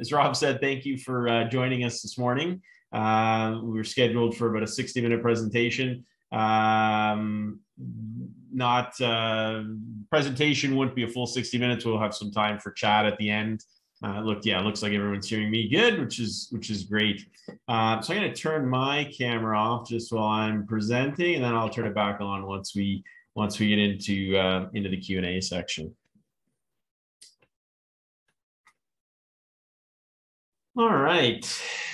as Rob said, thank you for uh, joining us this morning. Uh, we were scheduled for about a 60 minute presentation. Um, not uh, presentation wouldn't be a full 60 minutes. We'll have some time for chat at the end. Uh, look, yeah, looks like everyone's hearing me good, which is which is great. Uh, so I'm going to turn my camera off just while I'm presenting, and then I'll turn it back on once we once we get into uh, into the Q and A section. All right.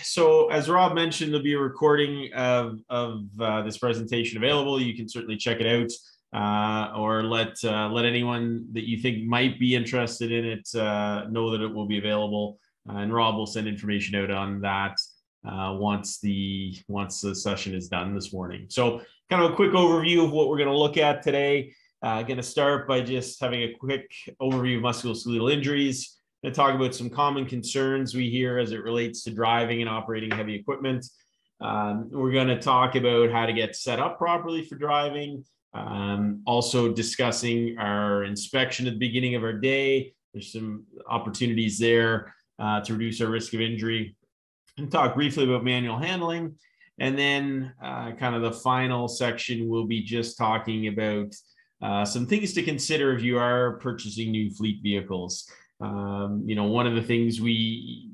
So as Rob mentioned, there'll be a recording of, of uh, this presentation available. You can certainly check it out uh, or let uh, let anyone that you think might be interested in it uh, know that it will be available. Uh, and Rob will send information out on that uh, once the once the session is done this morning. So kind of a quick overview of what we're going to look at today. Uh, going to start by just having a quick overview of musculoskeletal injuries to talk about some common concerns we hear as it relates to driving and operating heavy equipment. Um, we're going to talk about how to get set up properly for driving. Um, also discussing our inspection at the beginning of our day. There's some opportunities there uh, to reduce our risk of injury. And talk briefly about manual handling. And then uh, kind of the final section will be just talking about uh, some things to consider if you are purchasing new fleet vehicles. Um, you know, one of the things we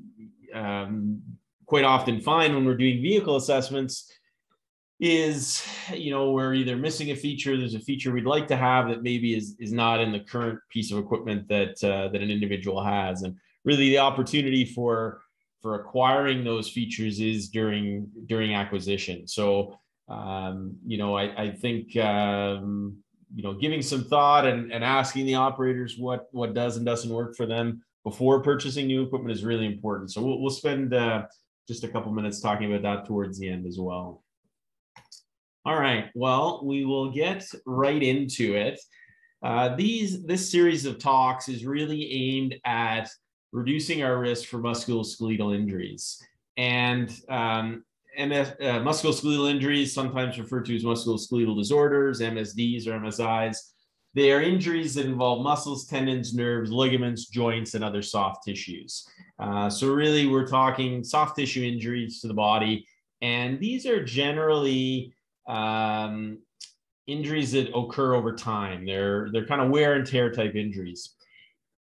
um, quite often find when we're doing vehicle assessments is, you know, we're either missing a feature, there's a feature we'd like to have that maybe is, is not in the current piece of equipment that, uh, that an individual has. And really the opportunity for, for acquiring those features is during, during acquisition. So, um, you know, I, I think, um, you know giving some thought and, and asking the operators what what does and doesn't work for them before purchasing new equipment is really important. So we'll, we'll spend uh, just a couple minutes talking about that towards the end as well. All right. Well we will get right into it. Uh, these this series of talks is really aimed at reducing our risk for musculoskeletal injuries. And um, MS, uh, musculoskeletal injuries, sometimes referred to as musculoskeletal disorders, MSDs or MSIs. They are injuries that involve muscles, tendons, nerves, ligaments, joints, and other soft tissues. Uh, so, really, we're talking soft tissue injuries to the body. And these are generally um, injuries that occur over time. They're, they're kind of wear and tear type injuries.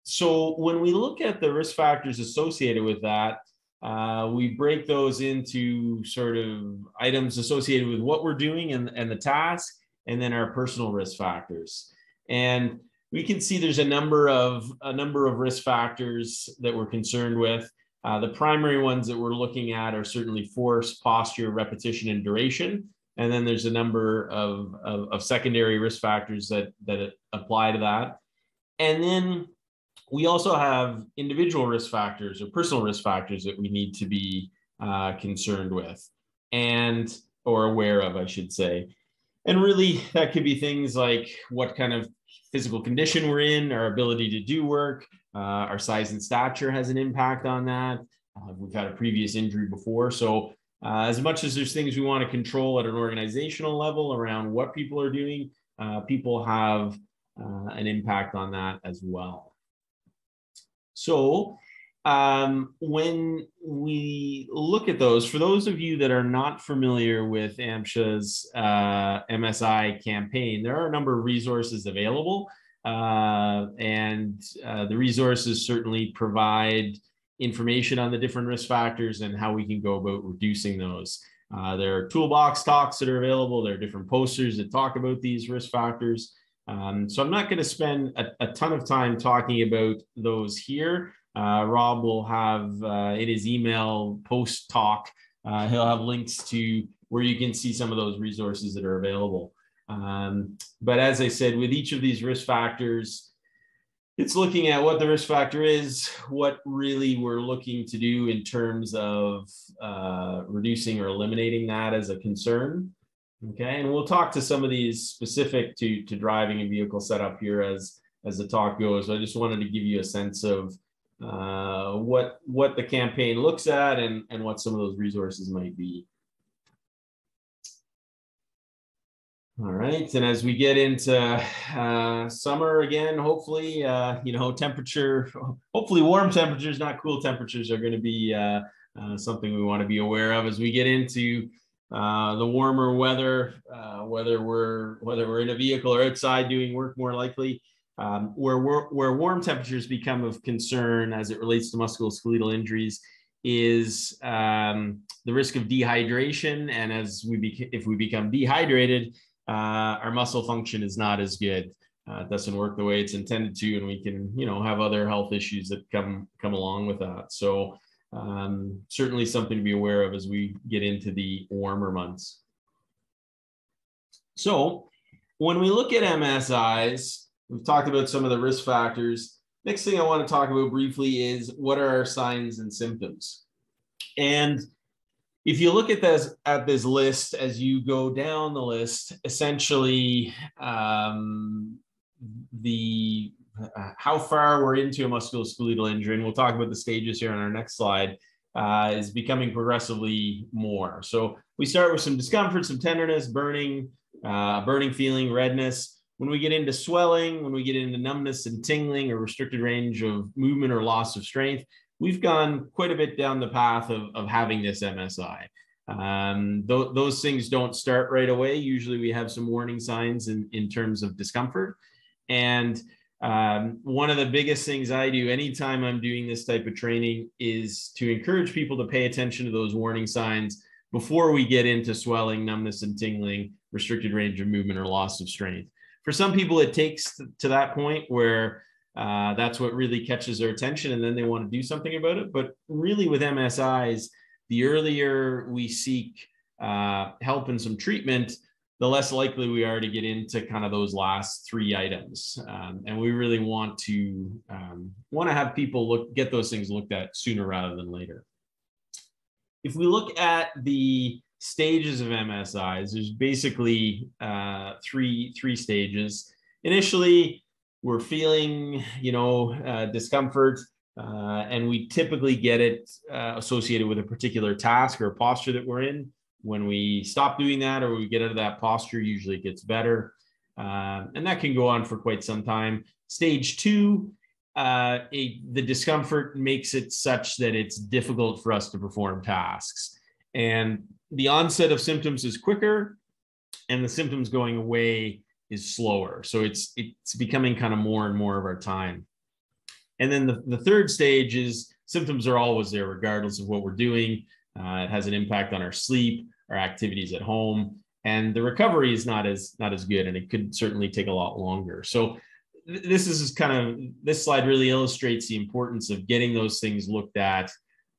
So, when we look at the risk factors associated with that, uh, we break those into sort of items associated with what we're doing and, and the task, and then our personal risk factors. And we can see there's a number of a number of risk factors that we're concerned with. Uh, the primary ones that we're looking at are certainly force, posture, repetition, and duration. And then there's a number of, of, of secondary risk factors that, that apply to that. And then we also have individual risk factors or personal risk factors that we need to be uh, concerned with and or aware of, I should say. And really, that could be things like what kind of physical condition we're in, our ability to do work, uh, our size and stature has an impact on that. Uh, we've had a previous injury before. So, uh, as much as there's things we want to control at an organizational level around what people are doing, uh, people have uh, an impact on that as well. So um, when we look at those, for those of you that are not familiar with AMHSA's uh, MSI campaign, there are a number of resources available. Uh, and uh, the resources certainly provide information on the different risk factors and how we can go about reducing those. Uh, there are toolbox talks that are available. There are different posters that talk about these risk factors. Um, so I'm not going to spend a, a, ton of time talking about those here. Uh, Rob will have uh, in his email post talk, uh, he'll have links to where you can see some of those resources that are available. Um, but as I said, with each of these risk factors, it's looking at what the risk factor is, what really we're looking to do in terms of uh, reducing or eliminating that as a concern. Okay, and we'll talk to some of these specific to, to driving and vehicle setup here as, as the talk goes. I just wanted to give you a sense of uh, what, what the campaign looks at and, and what some of those resources might be. All right, and as we get into uh, summer again, hopefully, uh, you know, temperature, hopefully warm temperatures, not cool temperatures, are going to be uh, uh, something we want to be aware of as we get into uh, the warmer weather. Uh, whether we're whether we're in a vehicle or outside doing work, more likely, um, where where warm temperatures become of concern as it relates to musculoskeletal injuries is um, the risk of dehydration, and as we if we become dehydrated uh, our muscle function is not as good. Uh, it doesn't work the way it's intended to, and we can, you know, have other health issues that come come along with that. So um, certainly something to be aware of as we get into the warmer months. So when we look at MSIs, we've talked about some of the risk factors. Next thing I want to talk about briefly is what are our signs and symptoms? And if you look at this at this list as you go down the list, essentially um, the uh, how far we're into a musculoskeletal injury, and we'll talk about the stages here on our next slide, uh, is becoming progressively more. So we start with some discomfort, some tenderness, burning, uh, burning feeling, redness. When we get into swelling, when we get into numbness and tingling or restricted range of movement or loss of strength, we've gone quite a bit down the path of, of having this MSI. Um, th- those things don't start right away. Usually we have some warning signs in, in terms of discomfort. And um, one of the biggest things I do anytime I'm doing this type of training is to encourage people to pay attention to those warning signs before we get into swelling, numbness, and tingling, restricted range of movement, or loss of strength. For some people, it takes to that point where uh, that's what really catches their attention, and then they want to do something about it. But really, with MSIs, the earlier we seek uh, help and some treatment, the less likely we are to get into kind of those last three items. Um, and we really want to um, want to have people look get those things looked at sooner rather than later. If we look at the stages of MSIs, there's basically uh, three three stages. Initially, we're feeling, you know, uh, discomfort, uh, and we typically get it uh, associated with a particular task or posture that we're in. When we stop doing that or we get out of that posture, usually it gets better. Um, and that can go on for quite some time. Stage two, uh, a, the discomfort makes it such that it's difficult for us to perform tasks. And the onset of symptoms is quicker, and the symptoms going away is slower. So it's it's becoming kind of more and more of our time. And then the, the third stage is symptoms are always there, regardless of what we're doing. Uh, it has an impact on our sleep, our activities at home, and the recovery is not as not as good, and it could certainly take a lot longer. So th- this is kind of this slide really illustrates the importance of getting those things looked at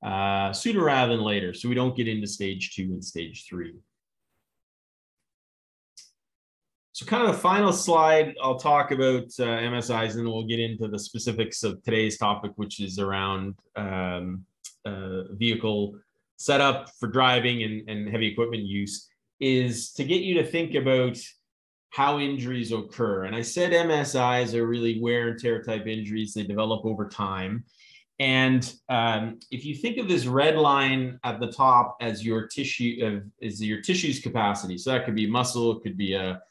uh, sooner rather than later, so we don't get into stage two and stage three. So kind of the final slide, I'll talk about uh, MSIs and then we'll get into the specifics of today's topic, which is around um, uh, vehicle setup for driving and, and heavy equipment use, is to get you to think about how injuries occur. And I said MSIs are really wear and tear type injuries. They develop over time. And um, if you think of this red line at the top as your tissue, is your tissue's capacity. So that could be muscle, could be a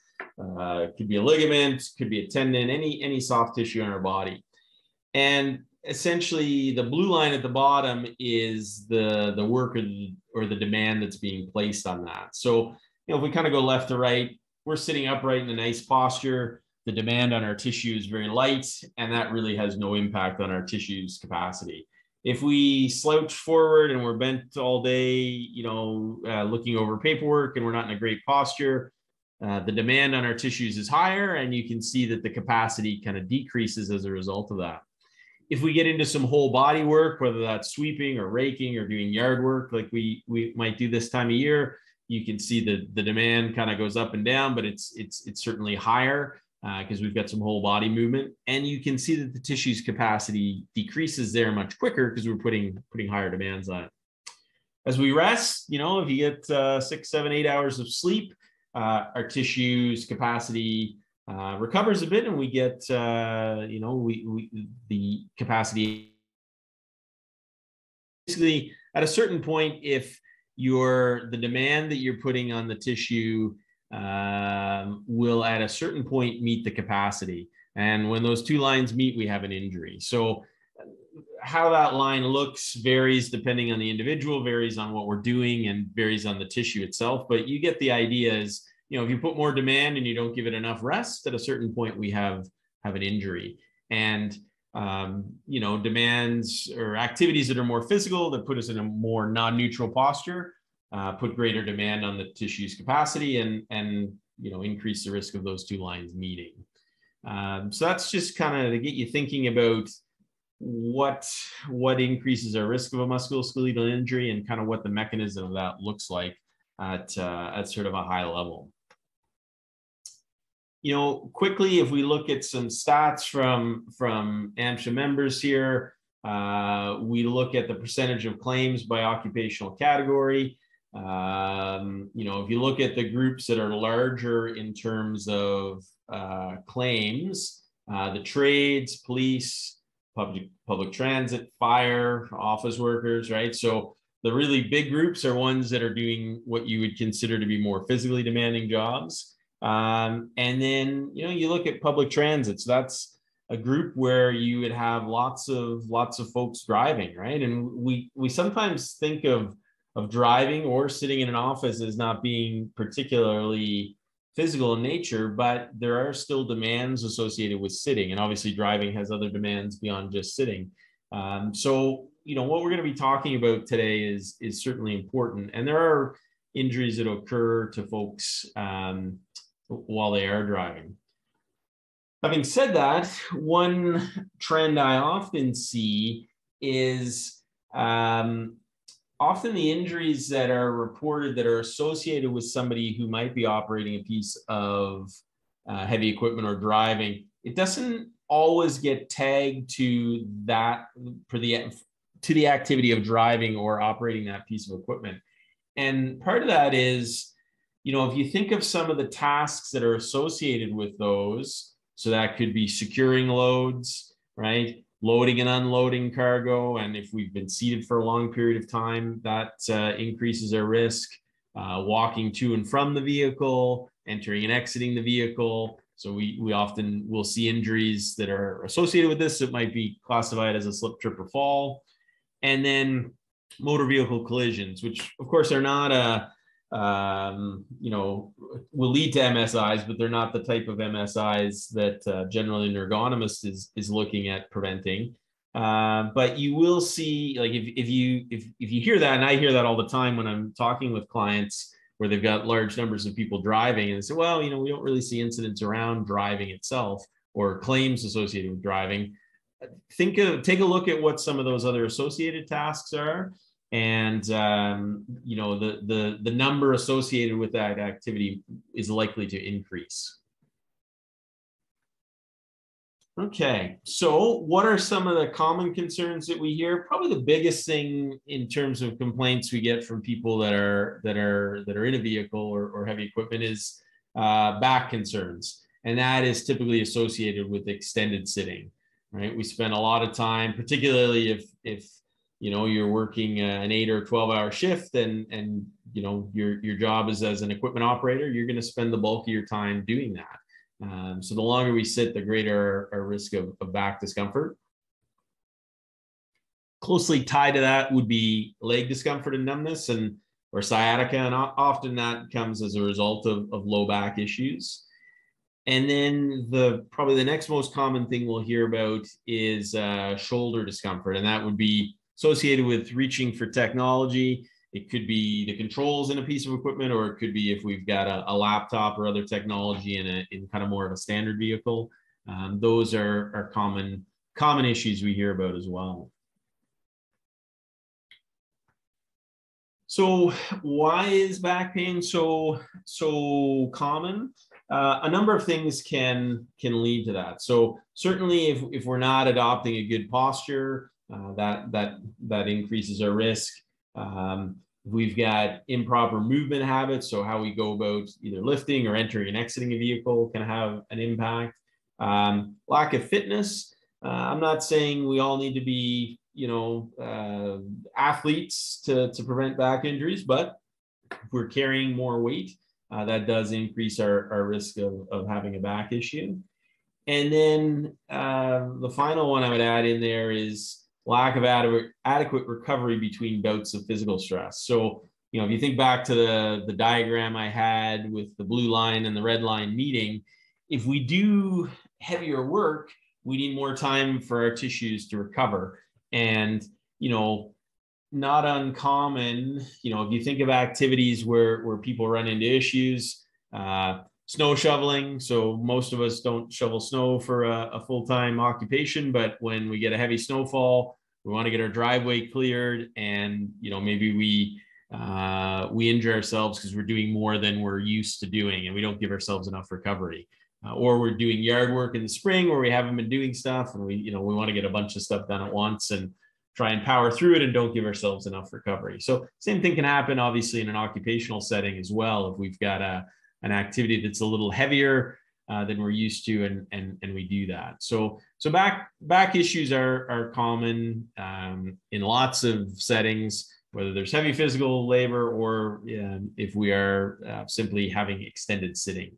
uh, could be a ligament, could be a tendon, any any soft tissue in our body. And essentially, the blue line at the bottom is the the work or the, or the demand that's being placed on that. So, you know, if we kind of go left to right, we're sitting upright in a nice posture. The demand on our tissue is very light, and that really has no impact on our tissue's capacity. If we slouch forward and we're bent all day, you know, uh, looking over paperwork and we're not in a great posture, uh, the demand on our tissues is higher, and you can see that the capacity kind of decreases as a result of that. If we get into some whole body work, whether that's sweeping or raking or doing yard work, like we we might do this time of year, you can see the the demand kind of goes up and down, but it's it's it's certainly higher because uh, we've got some whole body movement, and you can see that the tissue's capacity decreases there much quicker because we're putting putting higher demands on it. As we rest, you know, if you get uh, six, seven, eight hours of sleep, uh, our tissues capacity uh, recovers a bit and we get uh, you know we, we the capacity basically at a certain point if your the demand that you're putting on the tissue um, will at a certain point meet the capacity. And when those two lines meet, we have an injury. So how that line looks varies depending on the individual, varies on what we're doing, and varies on the tissue itself. But you get the idea is, you know, if you put more demand and you don't give it enough rest, at a certain point we have have an injury. And um, you know, demands or activities that are more physical that put us in a more non-neutral posture, uh, put greater demand on the tissue's capacity and and you know increase the risk of those two lines meeting. Um, so that's just kind of to get you thinking about what what increases our risk of a musculoskeletal injury and kind of what the mechanism of that looks like at uh, at sort of a high level you know, quickly, if we look at some stats from from AMHSA members here, uh, we look at the percentage of claims by occupational category. Um, you know, if you look at the groups that are larger in terms of uh, claims, uh, the trades, police, public public transit, fire, office workers, right? So the really big groups are ones that are doing what you would consider to be more physically demanding jobs. Um, and then, you know, you look at public transit. So that's a group where you would have lots of lots of folks driving, right? And we we sometimes think of of driving or sitting in an office as not being particularly physical in nature, but there are still demands associated with sitting. And obviously, driving has other demands beyond just sitting. Um, so, you know, what we're going to be talking about today is is certainly important. And there are injuries that occur to folks um, while they are driving. Having said that, one trend I often see is um, often the injuries that are reported that are associated with somebody who might be operating a piece of uh, heavy equipment or driving, it doesn't always get tagged to that for the to the activity of driving or operating that piece of equipment. And part of that is you know, if you think of some of the tasks that are associated with those, so that could be securing loads, right? Loading and unloading cargo. And if we've been seated for a long period of time, that uh, increases our risk. Uh, walking to and from the vehicle, entering and exiting the vehicle. So we, we often will see injuries that are associated with this. It might be classified as a slip, trip, or fall. And then motor vehicle collisions, which of course are not a um, you know, will lead to MSIs, but they're not the type of MSIs that uh, generally an ergonomist is is looking at preventing. Uh, but you will see, like if, if you if if you hear that, and I hear that all the time when I'm talking with clients where they've got large numbers of people driving, and they say, well, you know, we don't really see incidents around driving itself or claims associated with driving. Think of take a look at what some of those other associated tasks are and um, you know the the the number associated with that activity is likely to increase. Okay, so what are some of the common concerns that we hear? Probably the biggest thing in terms of complaints we get from people that are that are that are in a vehicle or, or heavy equipment is uh, back concerns, and that is typically associated with extended sitting. Right, we spend a lot of time, particularly if if you know you're working uh, an eight or 12 hour shift and and you know your your job is as an equipment operator you're going to spend the bulk of your time doing that. Um, so the longer we sit the greater our, risk of, of back discomfort. Closely tied to that would be leg discomfort and numbness and or sciatica and often that comes as a result of, of low back issues. And then the probably the next most common thing we'll hear about is uh, shoulder discomfort and that would be associated with reaching for technology. It could be the controls in a piece of equipment, or it could be if we've got a, a laptop or other technology in a in kind of more of a standard vehicle. Um, those are, are common common issues we hear about as well. So why is back pain so so common? Uh, a number of things can can lead to that. So certainly, if if we're not adopting a good posture, uh, that that that increases our risk. Um, we've got improper movement habits, so how we go about either lifting or entering and exiting a vehicle can have an impact. Um, lack of fitness. Uh, I'm not saying we all need to be, you know, uh, athletes to, to prevent back injuries, but if we're carrying more weight, uh, that does increase our, our risk of, of having a back issue. And then uh, the final one I would add in there is lack of adequate, adequate recovery between bouts of physical stress. So, you know, if you think back to the, the diagram I had with the blue line and the red line meeting, if we do heavier work, we need more time for our tissues to recover. And, you know, not uncommon, you know, if you think of activities where, where people run into issues, uh, snow shoveling. So most of us don't shovel snow for a, a full-time occupation, but when we get a heavy snowfall, we want to get our driveway cleared and, you know, maybe we, uh, we injure ourselves because we're doing more than we're used to doing and we don't give ourselves enough recovery. Uh, or we're doing yard work in the spring where we haven't been doing stuff and we, you know, we want to get a bunch of stuff done at once and try and power through it and don't give ourselves enough recovery. So same thing can happen obviously in an occupational setting as well. If we've got a, an activity that's a little heavier uh, than we're used to, and and and we do that. So so back back issues are are common um, in lots of settings, whether there's heavy physical labor or um, if we are uh, simply having extended sitting.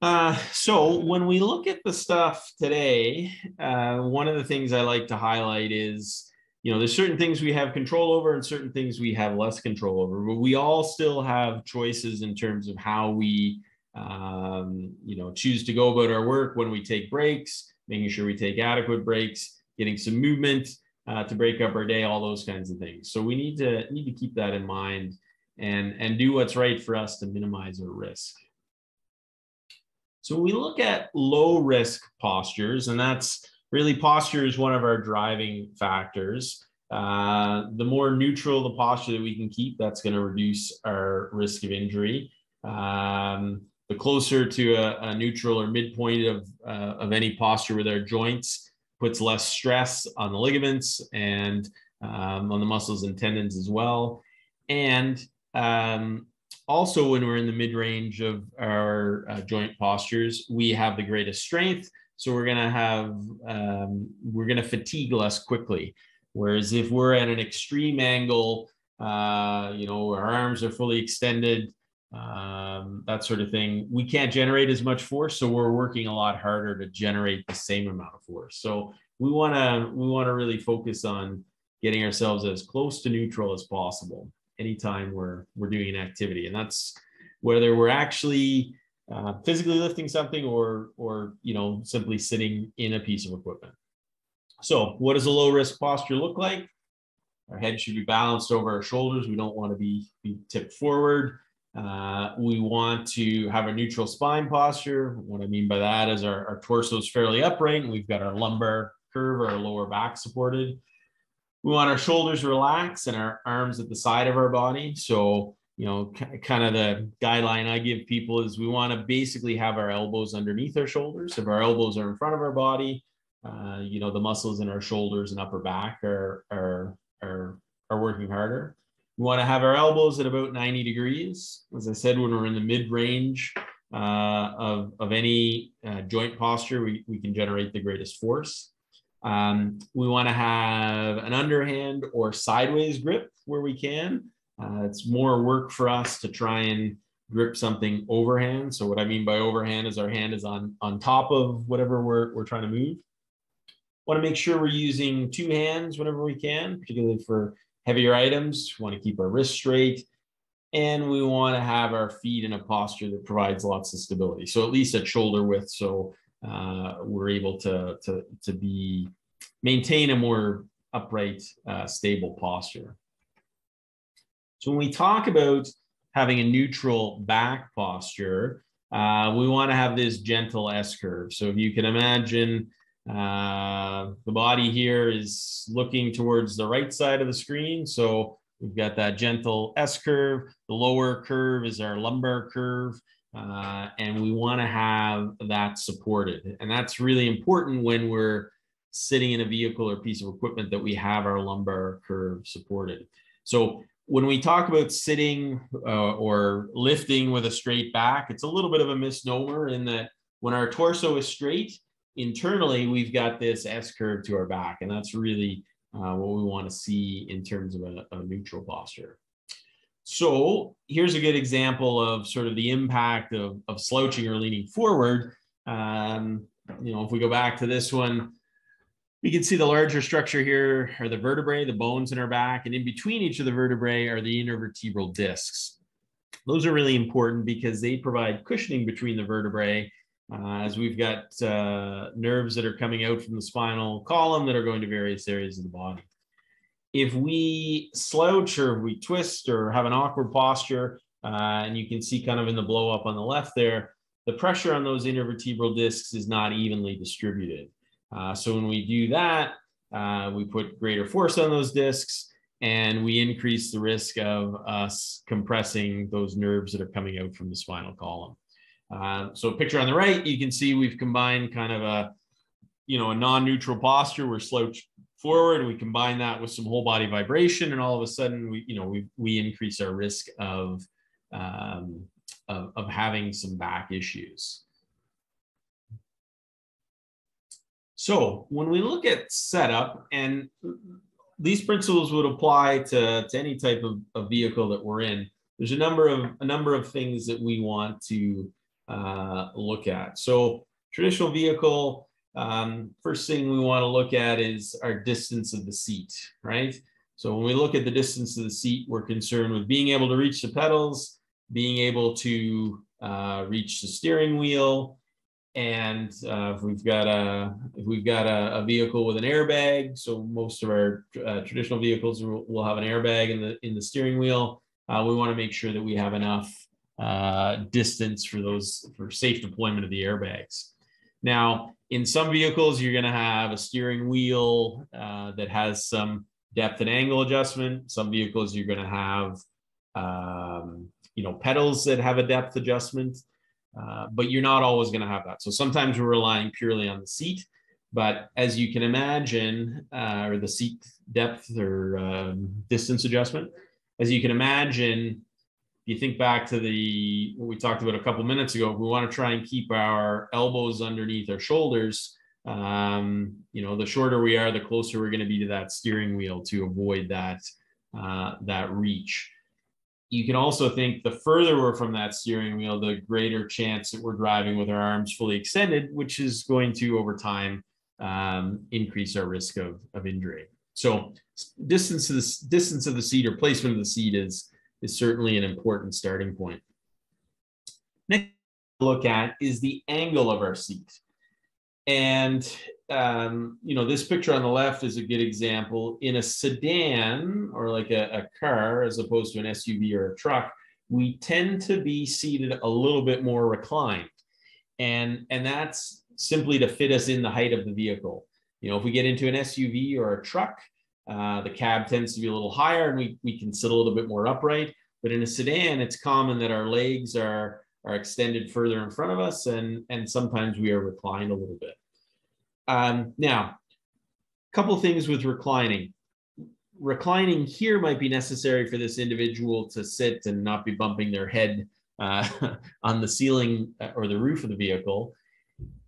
Uh, so when we look at the stuff today, uh, one of the things I like to highlight is you know, there's certain things we have control over and certain things we have less control over, but we all still have choices in terms of how we, um, you know, choose to go about our work when we take breaks, making sure we take adequate breaks, getting some movement uh, to break up our day, all those kinds of things. So we need to need to keep that in mind and and do what's right for us to minimize our risk. So we look at low risk postures, and that's really posture is one of our driving factors. Uh, the more neutral the posture that we can keep, that's going to reduce our risk of injury. Um, the closer to a, a, neutral or midpoint of, uh, of any posture with our joints puts less stress on the ligaments and um, on the muscles and tendons as well. And um, also, when we're in the mid range of our uh, joint postures, we have the greatest strength so we're going to have, um, we're going to fatigue less quickly. Whereas if we're at an extreme angle, uh, you know, our arms are fully extended, um, that sort of thing, we can't generate as much force. So we're working a lot harder to generate the same amount of force. So we want to, we want to really focus on getting ourselves as close to neutral as possible anytime we're, we're doing an activity. And that's whether we're actually uh, physically lifting something or or you know simply sitting in a piece of equipment. So what does a low risk posture look like? Our head should be balanced over our shoulders. We don't want to be, be tipped forward. Uh, we want to have a neutral spine posture. What I mean by that is our, our torso is fairly upright and we've got our lumbar curve or our lower back supported. We want our shoulders relaxed and our arms at the side of our body. So you know, kind of the guideline I give people is we want to basically have our elbows underneath our shoulders. If our elbows are in front of our body, uh, you know, the muscles in our shoulders and upper back are, are, are, are working harder. We want to have our elbows at about 90 degrees. As I said, when we're in the mid range uh, of, of any uh, joint posture, we, we can generate the greatest force. Um, we want to have an underhand or sideways grip where we can. Uh, it's more work for us to try and grip something overhand. So what I mean by overhand is our hand is on, on top of whatever we're, we're trying to move. Want to make sure we're using two hands whenever we can, particularly for heavier items. Want to keep our wrists straight. And we want to have our feet in a posture that provides lots of stability. So at least at shoulder width. So uh, we're able to, to, to be maintain a more upright, uh, stable posture. So when we talk about having a neutral back posture, uh, we want to have this gentle S curve. So if you can imagine uh, the body here is looking towards the right side of the screen. So we've got that gentle S curve. The lower curve is our lumbar curve. Uh, and we want to have that supported. And that's really important when we're sitting in a vehicle or piece of equipment that we have our lumbar curve supported. So when we talk about sitting uh, or lifting with a straight back, it's a little bit of a misnomer in that when our torso is straight, internally we've got this S curve to our back, and that's really uh, what we want to see in terms of a, a neutral posture. so here's a good example of sort of the impact of, of slouching or leaning forward. Um, you know, if we go back to this one, we can see the larger structure here are the vertebrae, the bones in our back, and in between each of the vertebrae are the intervertebral discs. Those are really important because they provide cushioning between the vertebrae uh, as we've got uh, nerves that are coming out from the spinal column that are going to various areas of the body. If we slouch or we twist or have an awkward posture, uh, and you can see kind of in the blow up on the left there, the pressure on those intervertebral discs is not evenly distributed. Uh, so when we do that, uh, we put greater force on those discs and we increase the risk of us compressing those nerves that are coming out from the spinal column. Uh, so picture on the right, you can see we've combined kind of a, you know, a non-neutral posture. We're slouched forward. We combine that with some whole body vibration, and all of a sudden, we, you know, we we increase our risk of um, of, of having some back issues. So when we look at setup, and these principles would apply to, to any type of, of vehicle that we're in, there's a number of a number of things that we want to uh, look at. So traditional vehicle, um, first thing we want to look at is our distance of the seat, right? So when we look at the distance of the seat, we're concerned with being able to reach the pedals, being able to uh, reach the steering wheel, and uh, if we've got a if we've got a, a, vehicle with an airbag, so most of our uh, traditional vehicles will, will, have an airbag in the in the steering wheel. Uh, we want to make sure that we have enough uh, distance for those for safe deployment of the airbags. Now, in some vehicles, you're going to have a steering wheel uh, that has some depth and angle adjustment. Some vehicles you're going to have, um, you know, pedals that have a depth adjustment, uh, but you're not always going to have that. So sometimes we're relying purely on the seat. But as you can imagine, uh, or the seat depth or um, distance adjustment, as you can imagine, if you think back to the what we talked about a couple minutes ago, we want to try and keep our elbows underneath our shoulders. Um, you know, the shorter we are, the closer we're going to be to that steering wheel to avoid that uh, that reach. You can also think the further we're from that steering wheel, the greater chance that we're driving with our arms fully extended, which is going to over time um, increase our risk of, of injury. So distance of the distance of the seat or placement of the seat is is certainly an important starting point. Next look at is the angle of our seat. And, um, you know, this picture on the left is a good example. In a sedan or like a, a car, as opposed to an SUV or a truck, we tend to be seated a little bit more reclined. And, and that's simply to fit us in the height of the vehicle. You know, if we get into an SUV or a truck, uh, the cab tends to be a little higher and we, we can sit a little bit more upright. But in a sedan, it's common that our legs are, are extended further in front of us and, and sometimes we are reclined a little bit. Um, now, a couple things with reclining. Reclining here might be necessary for this individual to sit and not be bumping their head uh, on the ceiling uh, or the roof of the vehicle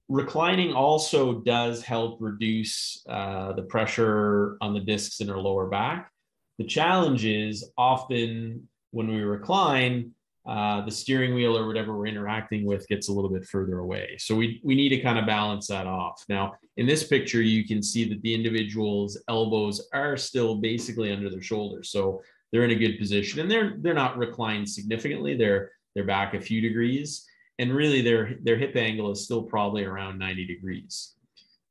reclining also does help reduce uh, the pressure on the discs in our lower back. The challenge is often when we recline, uh, the steering wheel or whatever we're interacting with gets a little bit further away. So we, we need to kind of balance that off. Now, in this picture, you can see that the individual's elbows are still basically under their shoulders. So they're in a good position and they're, they're not reclined significantly. They're, they're back a few degrees and really their their hip angle is still probably around 90 degrees.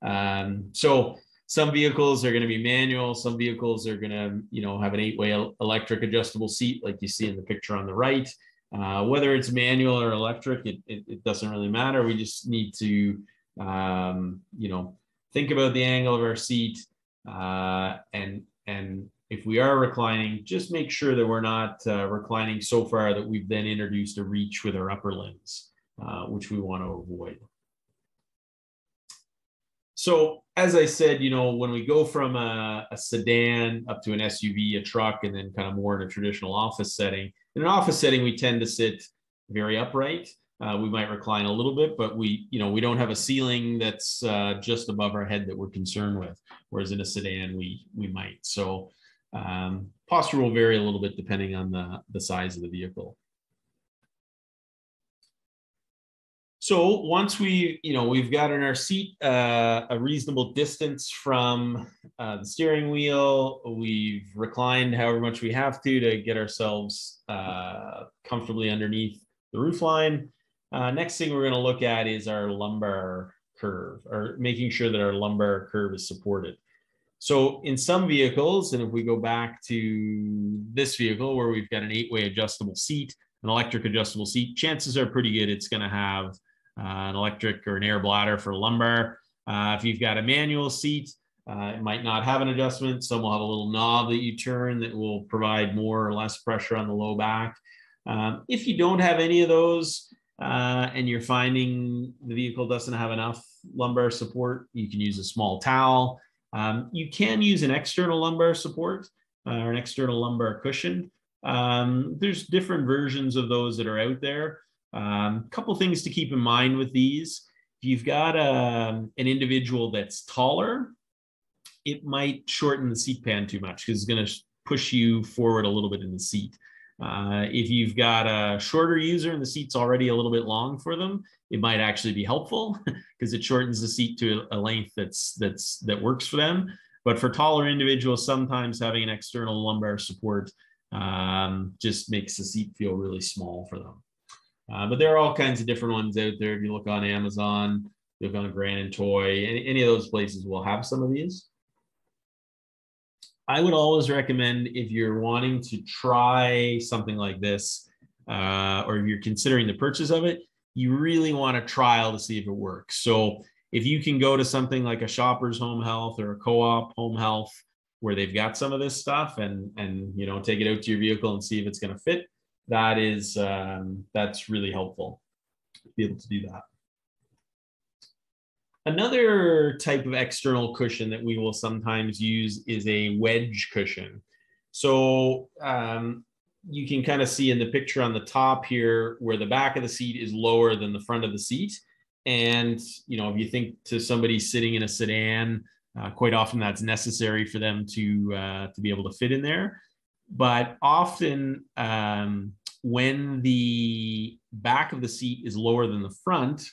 Um, so some vehicles are going to be manual. Some vehicles are going to you know have an eight-way electric adjustable seat like you see in the picture on the right. Uh, whether it's manual or electric, it, it, it, doesn't really matter. We just need to um, you know think about the angle of our seat uh, and and if we are reclining, just make sure that we're not uh, reclining so far that we've then introduced a reach with our upper limbs. Uh, which we want to avoid. So as I said, you know, when we go from a, a, sedan up to an SUV, a truck, and then kind of more in a traditional office setting, in an office setting, we tend to sit very upright. Uh, we might recline a little bit, but we, you know, we don't have a ceiling that's uh, just above our head that we're concerned with. Whereas in a sedan, we we might. So Um, posture will vary a little bit depending on the, the size of the vehicle. So once we, you know, we've got in our seat uh, a reasonable distance from uh, the steering wheel, we've reclined however much we have to to get ourselves uh, comfortably underneath the roof line. Uh, next thing we're going to look at is our lumbar curve, or making sure that our lumbar curve is supported. So in some vehicles, and if we go back to this vehicle where we've got an eight-way adjustable seat, an electric adjustable seat, chances are pretty good it's going to have an electric or an air bladder for lumbar. Uh, if you've got a manual seat, uh, it might not have an adjustment. Some will have a little knob that you turn that will provide more or less pressure on the low back. Um, if you don't have any of those uh, and you're finding the vehicle doesn't have enough lumbar support, you can use a small towel. Um, you can use an external lumbar support uh, or an external lumbar cushion. Um, there's different versions of those that are out there. A um, couple things to keep in mind with these. If you've got a, um, an individual that's taller, it might shorten the seat pan too much because it's going to push you forward a little bit in the seat. Uh, if you've got a shorter user and the seat's already a little bit long for them, it might actually be helpful because it shortens the seat to a length that's that's that works for them. But for taller individuals, sometimes having an external lumbar support um, just makes the seat feel really small for them. Uh, but there are all kinds of different ones out there. If you look on Amazon, you look on Grand and Toy, any, any of those places will have some of these. I would always recommend if you're wanting to try something like this, uh, or if you're considering the purchase of it, you really want to trial to see if it works. So if you can go to something like a Shoppers Home Health or a Co-op Home Health, where they've got some of this stuff, and and you know take it out to your vehicle and see if it's going to fit, that is um, that's really helpful to be able to do that. Another type of external cushion that we will sometimes use is a wedge cushion. So um, you can kind of see in the picture on the top here where the back of the seat is lower than the front of the seat. And, you know, if you think to somebody sitting in a sedan, uh, quite often that's necessary for them to, uh, to be able to fit in there. But often um, when the back of the seat is lower than the front,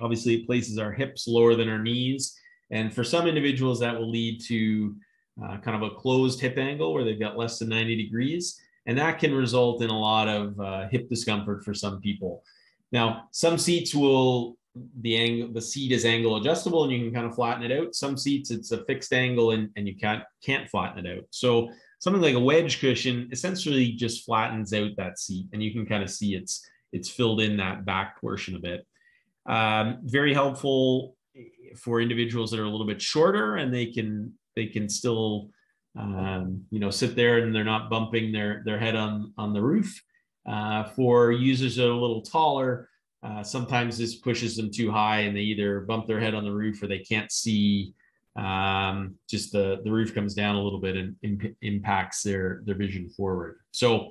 Obviously, it places our hips lower than our knees. And for some individuals, that will lead to uh, kind of a closed hip angle where they've got less than 90 degrees. And that can result in a lot of uh, hip discomfort for some people. Now, some seats will, the angle, the seat is angle adjustable and you can kind of flatten it out. Some seats, it's a fixed angle and, and you can't, can't flatten it out. So something like a wedge cushion essentially just flattens out that seat and you can kind of see it's, it's filled in that back portion a bit. Um, very helpful for individuals that are a little bit shorter and they can they can still um, you know sit there and they're not bumping their their head on on the roof. Uh, for users that are a little taller, uh, sometimes this pushes them too high and they either bump their head on the roof or they can't see. Um, just the the roof comes down a little bit and imp- impacts their their vision forward. So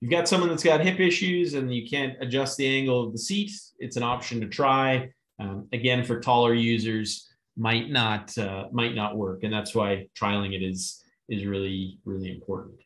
you've got someone that's got hip issues and you can't adjust the angle of the seat, it's an option to try. Um, again, for taller users, might not uh, might not work, and that's why trialing it is is really really important.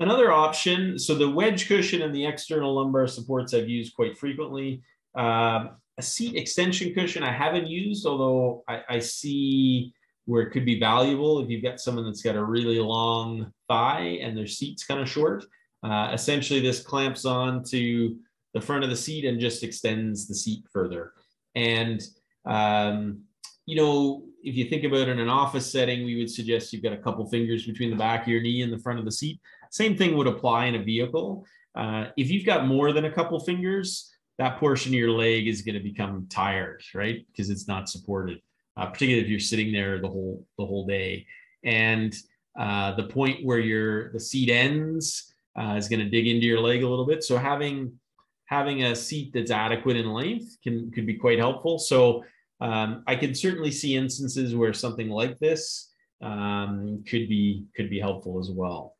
Another option, so the wedge cushion and the external lumbar supports I've used quite frequently. Uh, a seat extension cushion I haven't used, although I, I see where it could be valuable if you've got someone that's got a really long thigh and their seat's kind of short. Uh, essentially, this clamps on to the front of the seat and just extends the seat further. And, um, you know, if you think about it in an office setting, we would suggest you've got a couple fingers between the back of your knee and the front of the seat. Same thing would apply in a vehicle. Uh, if you've got more than a couple fingers, that portion of your leg is going to become tired, right? Because it's not supported uh, particularly if you're sitting there the whole the whole day. And uh, the point where your the seat ends uh, is going to dig into your leg a little bit. So having having a seat that's adequate in length can could be quite helpful. So um, I can certainly see instances where something like this um, could be could be helpful as well.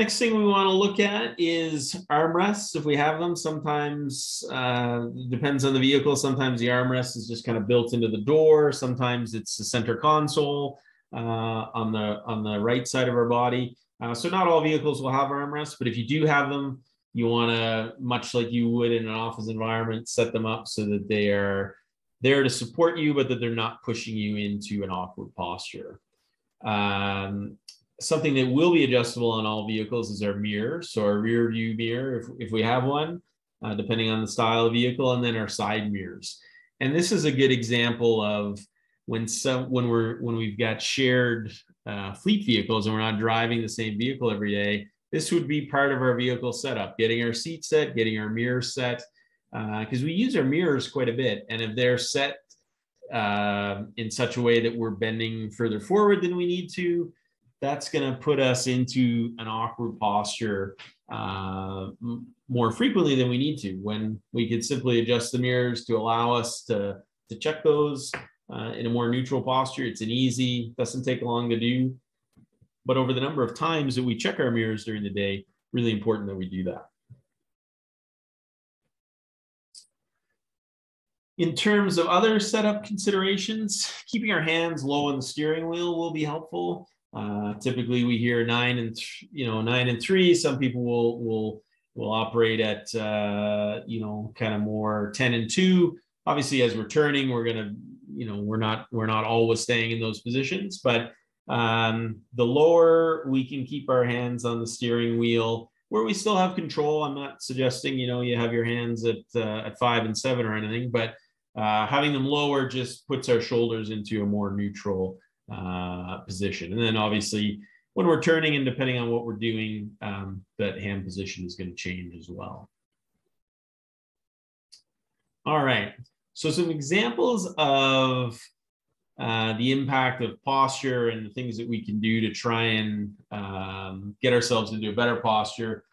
Next thing we want to look at is armrests. If we have them, sometimes uh, depends on the vehicle. Sometimes the armrest is just kind of built into the door. Sometimes it's the center console uh, on the on the right side of our body. Uh, so not all vehicles will have armrests, but if you do have them, you want to, much like you would in an office environment, set them up so that they are there to support you, but that they're not pushing you into an awkward posture. Um, something that will be adjustable on all vehicles is our mirror. So our rear view mirror, if, if we have one, uh, depending on the style of vehicle, and then our side mirrors. And this is a good example of when some when we're when we've got shared uh, fleet vehicles and we're not driving the same vehicle every day. This would be part of our vehicle setup, getting our seat set, getting our mirror set, because uh, we use our mirrors quite a bit. And if they're set uh, in such a way that we're bending further forward than we need to, that's going to put us into an awkward posture uh, more frequently than we need to when we could simply adjust the mirrors to allow us to, to check those uh, in a more neutral posture. It's an easy, doesn't take long to do. But over the number of times that we check our mirrors during the day, really important that we do that. In terms of other setup considerations, keeping our hands low on the steering wheel will be helpful. Uh, typically, we hear nine and you know nine and three. Some people will will will operate at uh, you know kind of more ten and two. Obviously, as we're turning, we're gonna you know we're not we're not always staying in those positions, but um, the lower we can keep our hands on the steering wheel, where we still have control. I'm not suggesting you know you have your hands at uh, at five and seven or anything, but uh, having them lower just puts our shoulders into a more neutral uh, position. And then obviously when we're turning and depending on what we're doing, um, that hand position is going to change as well. All right, so some examples of uh, the impact of posture and the things that we can do to try and um, get ourselves into a better posture.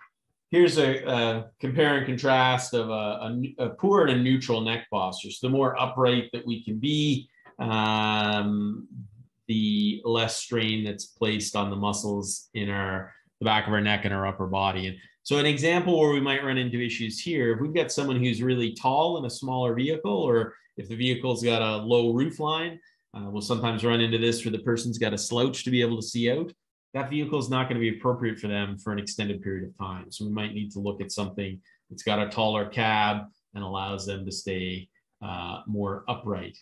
Here's a, a compare and contrast of a, a, a, poor and a neutral neck posture. So the more upright that we can be, um, the less strain that's placed on the muscles in our the back of our neck and our upper body. And so an example where we might run into issues here, if we've got someone who's really tall in a smaller vehicle, or if the vehicle's got a low roof line, uh, we'll sometimes run into this where the person's got a slouch to be able to see out. That vehicle is not going to be appropriate for them for an extended period of time. So we might need to look at something that's got a taller cab and allows them to stay uh, more upright.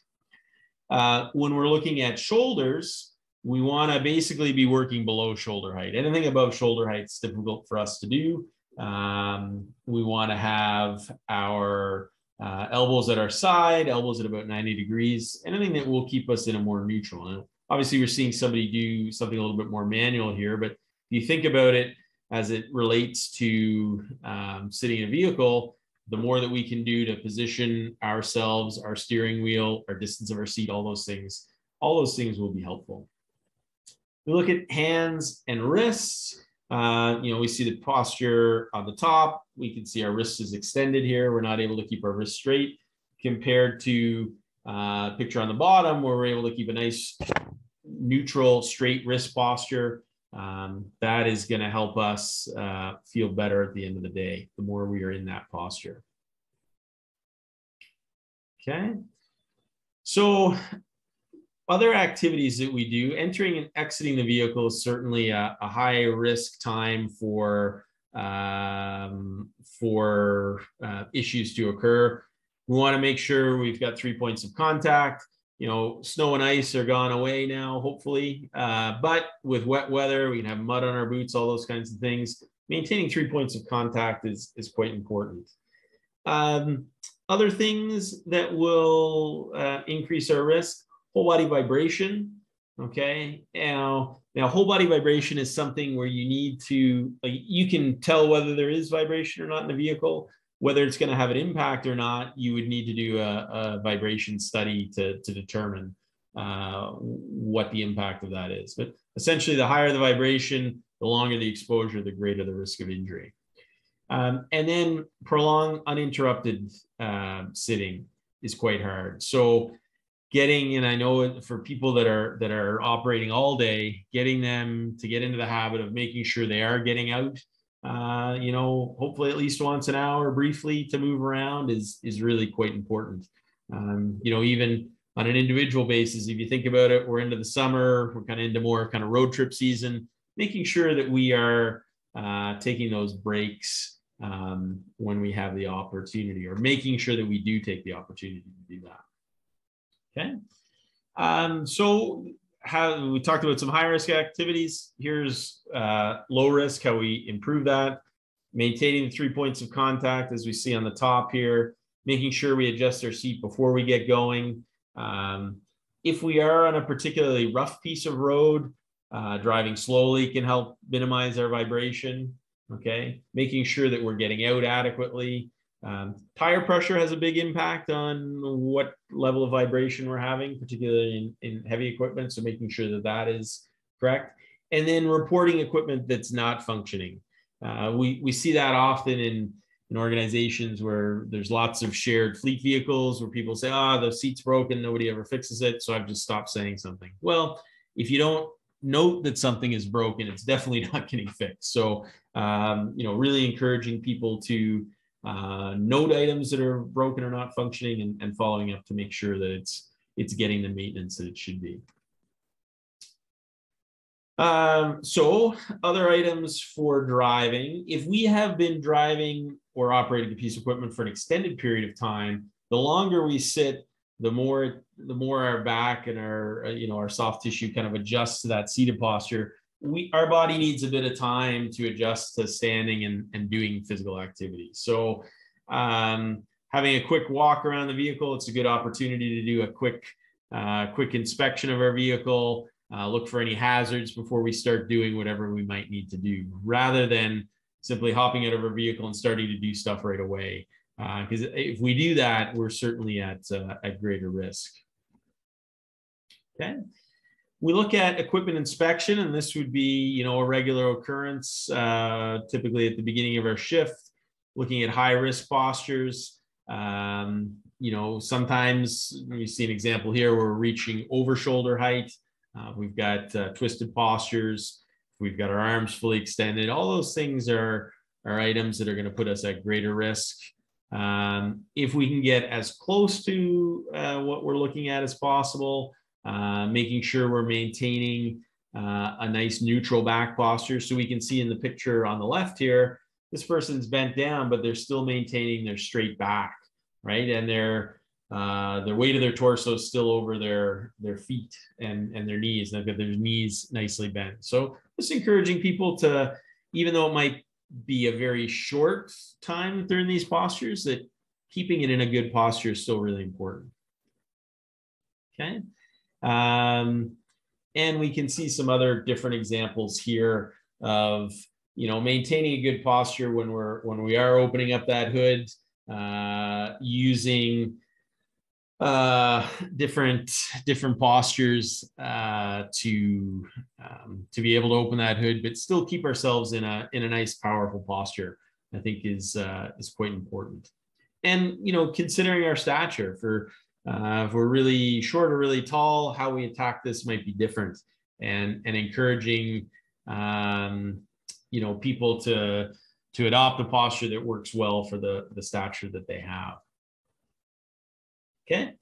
Uh, when we're looking at shoulders, we want to basically be working below shoulder height. Anything above shoulder height is difficult for us to do. Um, we want to have our uh, elbows at our side, elbows at about 90 degrees, anything that will keep us in a more neutral. And obviously, we're seeing somebody do something a little bit more manual here, but if you think about it as it relates to um, sitting in a vehicle, the more that we can do to position ourselves, our steering wheel, our distance of our seat, all those things, all those things will be helpful. We look at hands and wrists. Uh, you know, we see the posture on the top. We can see our wrist is extended here. We're not able to keep our wrist straight compared to uh, picture on the bottom where we're able to keep a nice neutral straight wrist posture um, that is going to help us uh, feel better at the end of the day, the more we are in that posture. Okay. So other activities that we do, entering and exiting the vehicle is certainly a, a high risk time for, um, for uh, issues to occur. We want to make sure we've got three points of contact you know, snow and ice are gone away now, hopefully. Uh, but with wet weather, we can have mud on our boots, all those kinds of things. Maintaining three points of contact is, is quite important. Um, other things that will uh, increase our risk, whole body vibration. Okay. Now, now whole body vibration is something where you need to, like, you can tell whether there is vibration or not in the vehicle whether it's going to have an impact or not, you would need to do a, a vibration study to, to determine uh, what the impact of that is. But essentially, the higher the vibration, the longer the exposure, the greater the risk of injury. Um, and then prolonged uninterrupted uh, sitting is quite hard. So getting and i know for people that are that are operating all day getting them to get into the habit of making sure they are getting out uh, you know hopefully at least once an hour briefly to move around is is really quite important um, you know even on an individual basis if you think about it we're into the summer we're kind of into more kind of road trip season making sure that we are uh, taking those breaks um, when we have the opportunity or making sure that we do take the opportunity to do that Okay. Um, so how we talked about some high risk activities. Here's uh, low risk, how we improve that. Maintaining the three points of contact as we see on the top here, making sure we adjust our seat before we get going. Um, if we are on a particularly rough piece of road, uh, driving slowly can help minimize our vibration. Okay, making sure that we're getting out adequately, um, tire pressure has a big impact on what level of vibration we're having, particularly in, in heavy equipment. So making sure that that is correct. And then reporting equipment that's not functioning. Uh, we, we see that often in, in organizations where there's lots of shared fleet vehicles where people say, ah, oh, the seat's broken, nobody ever fixes it. So I've just stopped saying something. Well, if you don't note that something is broken, it's definitely not getting fixed. So, um, you know, really encouraging people to uh, note items that are broken or not functioning and, and following up to make sure that it's it's getting the maintenance that it should be. Um, so other items for driving, if we have been driving or operating a piece of equipment for an extended period of time, the longer we sit, the more the more our back and our uh, you know our soft tissue kind of adjusts to that seated posture we our body needs a bit of time to adjust to standing and, and doing physical activity. So um, having a quick walk around the vehicle, it's a good opportunity to do a quick uh, quick inspection of our vehicle, uh, look for any hazards before we start doing whatever we might need to do, rather than simply hopping out of our vehicle and starting to do stuff right away. Because uh, if we do that, we're certainly at uh, at greater risk. Okay. We look at equipment inspection, and this would be, you know, a regular occurrence, uh, typically at the beginning of our shift, looking at high risk postures. Um, you know, sometimes we see an example here where we're reaching over shoulder height. Uh, we've got uh, twisted postures. We've got our arms fully extended. All those things are, are items that are going to put us at greater risk. Um, if we can get as close to uh, what we're looking at as possible, uh, making sure we're maintaining uh, a nice neutral back posture. So we can see in the picture on the left here, this person's bent down, but they're still maintaining their straight back, right? And their uh, their weight of their torso is still over their their feet and and their knees. And They've got their knees nicely bent. So just encouraging people to, even though it might be a very short time in these postures, that keeping it in a good posture is still really important. Okay. Um, and we can see some other different examples here of you know maintaining a good posture when we're when we are opening up that hood uh, using uh, different different postures uh, to um, to be able to open that hood, but still keep ourselves in a in a nice powerful posture. I think is uh, is quite important. And you know, considering our stature for uh, if we're really short or really tall, how we attack this might be different, and and encouraging um, you know people to to adopt a posture that works well for the the stature that they have. Okay,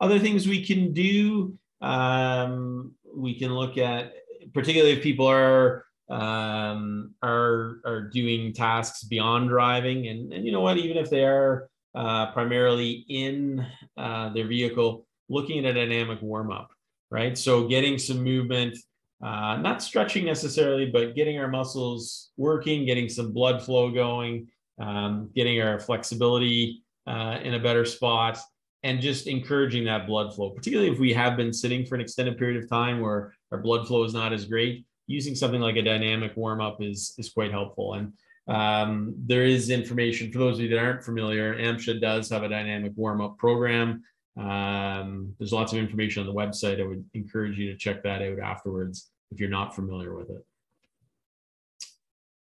other things we can do. Um, we can look at particularly if people are um, are are doing tasks beyond driving, and and you know what, even if they are uh, primarily in uh, their vehicle, looking at a dynamic warm up, right? So getting some movement, uh, not stretching necessarily, but getting our muscles working, getting some blood flow going, um, getting our flexibility uh, in a better spot, and just encouraging that blood flow, particularly if we have been sitting for an extended period of time where our blood flow is not as great. Using something like a dynamic warm up is is quite helpful. And um, there is information for those of you that aren't familiar. AMHSA does have a dynamic warm up program. Um, there's lots of information on the website. I would encourage you to check that out afterwards if you're not familiar with it.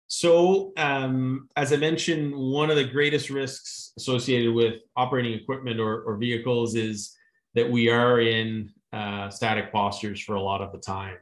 So, um, as I mentioned, one of the greatest risks associated with operating equipment or, or vehicles is that we are in uh, static postures for a lot of the time.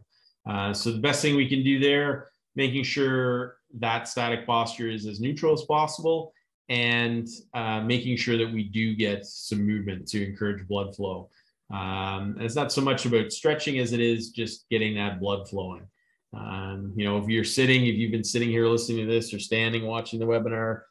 Uh, so the best thing we can do there, making sure that static posture is as neutral as possible and uh, making sure that we do get some movement to encourage blood flow. Um, it's not so much about stretching as it is just getting that blood flowing. Um, you know, if you're sitting, if you've been sitting here listening to this or standing watching the webinar,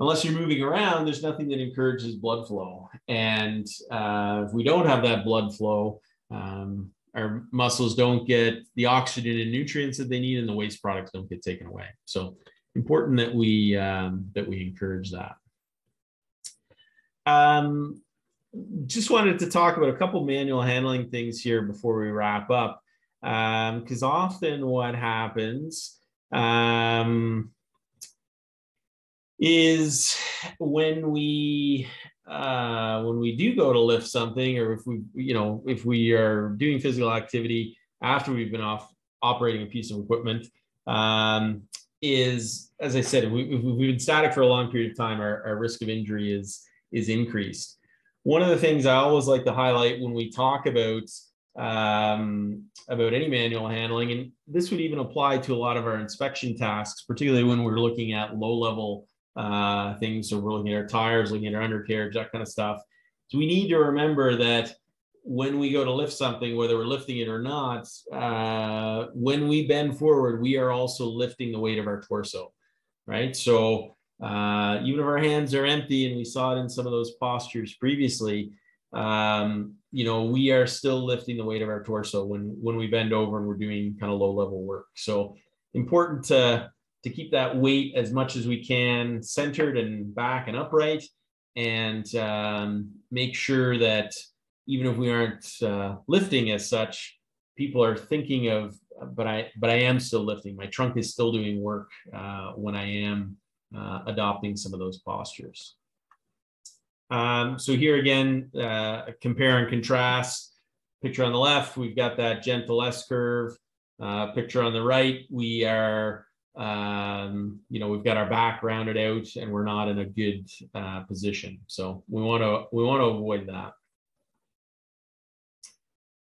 unless you're moving around, there's nothing that encourages blood flow. And uh, if we don't have that blood flow, um, our muscles don't get the oxygen and nutrients that they need, and the waste products don't get taken away. So important that we um, that we encourage that. Um, just wanted to talk about a couple manual handling things here before we wrap up, because um, often what happens um, is when we uh, when we do go to lift something, or if we you know if we are doing physical activity after we've been off operating a piece of equipment, um, is as I said, if, we, have been static for a long period of time, our, our risk of injury is is increased. One of the things I always like to highlight when we talk about um, about any manual handling, and this would even apply to a lot of our inspection tasks, particularly when we're looking at low level uh, things. So we're looking at our tires, looking at our undercarriage, that kind of stuff. So we need to remember that when we go to lift something, whether we're lifting it or not, uh, when we bend forward, we are also lifting the weight of our torso, right? So uh, even if our hands are empty, and we saw it in some of those postures previously, um, you know, we are still lifting the weight of our torso when when we bend over and we're doing kind of low level work. So important to to keep that weight as much as we can centered and back and upright. And um, make sure that even if we aren't uh, lifting as such people are thinking of but i but i am still lifting. My trunk is still doing work uh, when i am uh, adopting some of those postures. Um, so here again uh, compare and contrast. Picture on the left we've got that gentle s curve. Uh, picture on the right we are um, you know, we've got our back rounded out and we're not in a good uh, position. So we want to we want to avoid that.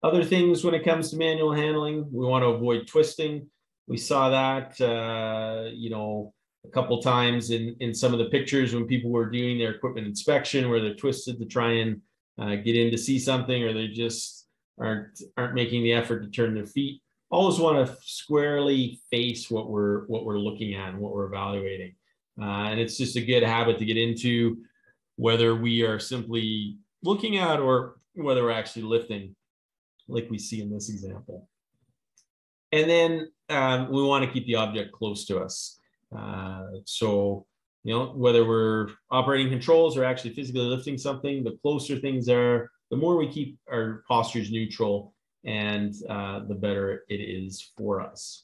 Other things when it comes to manual handling, we want to avoid twisting. We saw that, uh, you know, a couple times in in some of the pictures when people were doing their equipment inspection, where they're twisted to try and uh, get in to see something, or they just aren't aren't making the effort to turn their feet always want to squarely face what we're what we're looking at and what we're evaluating. Uh, and it's just a good habit to get into, whether we are simply looking at or whether we're actually lifting, like we see in this example. And then um, we want to keep the object close to us. Uh, so, you know, whether we're operating controls or actually physically lifting something, the closer things are, the more we keep our postures neutral and uh, the better it is for us.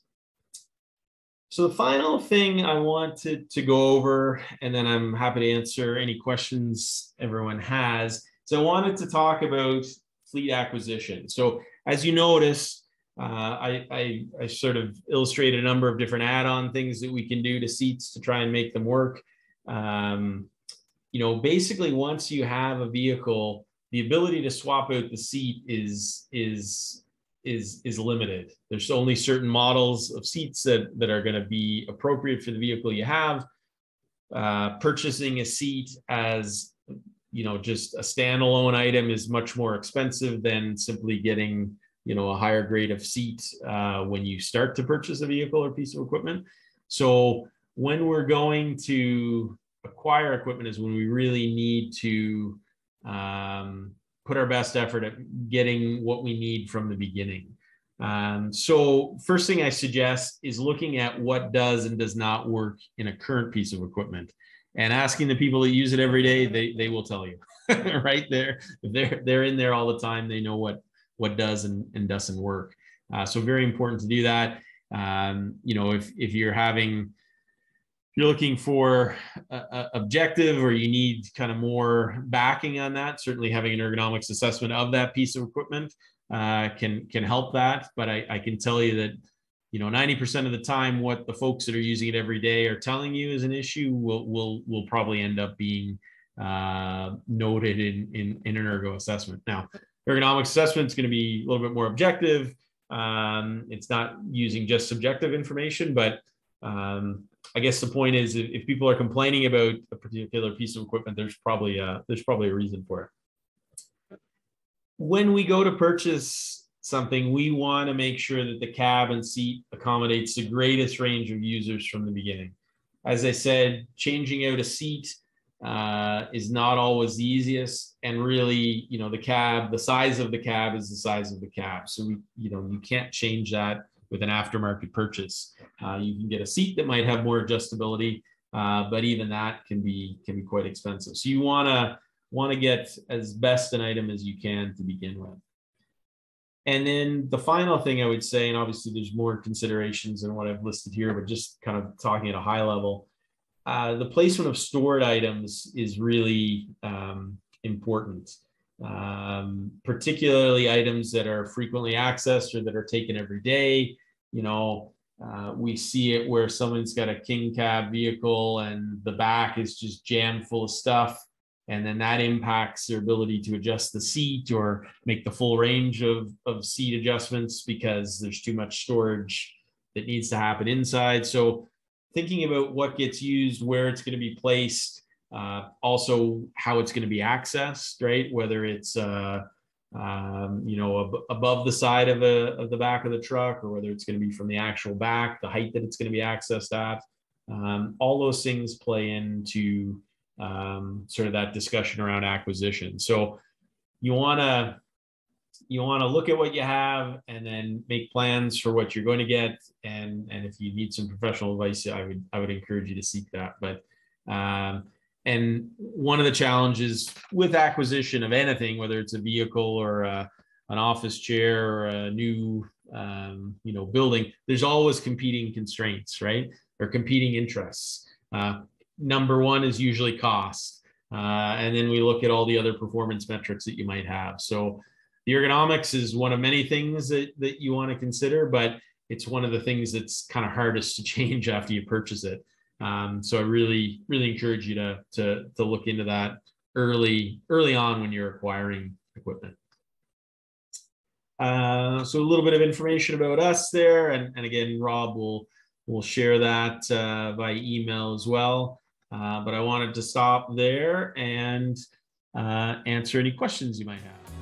So the final thing I wanted to go over, and then I'm happy to answer any questions everyone has, So I wanted to talk about fleet acquisition. So as you notice, uh, I, I, I, sort of illustrated a number of different add-on things that we can do to seats to try and make them work. Um, you know, basically once you have a vehicle the ability to swap out the seat is is is is limited. There's only certain models of seats that that are going to be appropriate for the vehicle you have. Uh, purchasing a seat as you know just a standalone item is much more expensive than simply getting you know a higher grade of seat uh, when you start to purchase a vehicle or piece of equipment. So when we're going to acquire equipment is when we really need to um, put our best effort at getting what we need from the beginning. Um, so first thing I suggest is looking at what does and does not work in a current piece of equipment and asking the people that use it every day, they, they will tell you right there. They're, they're in there all the time. They know what, what does and, and doesn't work. Uh, so very important to do that. Um, you know, if, if you're having you're looking for a, objective or you need kind of more backing on that, certainly having an ergonomics assessment of that piece of equipment uh, can can help that. But I, I can tell you that you know 90% of the time what the folks that are using it every day are telling you is an issue will will will probably end up being uh, noted in, in, in an ergo assessment. Now, ergonomic assessment is going to be a little bit more objective. Um, it's not using just subjective information, but um, I guess the point is if, people are complaining about a particular piece of equipment, there's probably a, there's probably a reason for it. When we go to purchase something, we want to make sure that the cab and seat accommodates the greatest range of users from the beginning. As I said, changing out a seat uh, is not always the easiest. And really, you know, the cab, the size of the cab is the size of the cab. So we, you know, you can't change that with an aftermarket purchase. Uh, you can get a seat that might have more adjustability, uh, but even that can be can be quite expensive. So you want to want to get as best an item as you can to begin with. And then the final thing I would say, and obviously there's more considerations than what I've listed here, but just kind of talking at a high level, uh, the placement of stored items is really um, important, um, particularly items that are frequently accessed or that are taken every day. You know, uh, we see it where someone's got a king cab vehicle and the back is just jammed full of stuff and then that impacts their ability to adjust the seat or make the full range of, of seat adjustments because there's too much storage that needs to happen inside so thinking about what gets used where it's going to be placed uh, also how it's going to be accessed right? Whether it's uh, um, you know ab- above the side of, a, of the back of the truck or whether it's going to be from the actual back the height that it's going to be accessed at. Um, all those things play into um, sort of that discussion around acquisition. So you want to you want to look at what you have and then make plans for what you're going to get. And and if you need some professional advice i would i would encourage you to seek that. But um, and one of the challenges with acquisition of anything whether it's a vehicle or a, an office chair or a new um, you know building there's always competing constraints right or competing interests uh, number one is usually cost. Uh, and then we look at all the other performance metrics that you might have. So the ergonomics is one of many things that, that you want to consider, but it's one of the things that's kind of hardest to change after you purchase it. Um, so I really, really encourage you to, to, to look into that early, early on when you're acquiring equipment. Uh, so a little bit of information about us there. And, and again, Rob will, will share that uh, by email as well. Uh, but I wanted to stop there and uh, answer any questions you might have.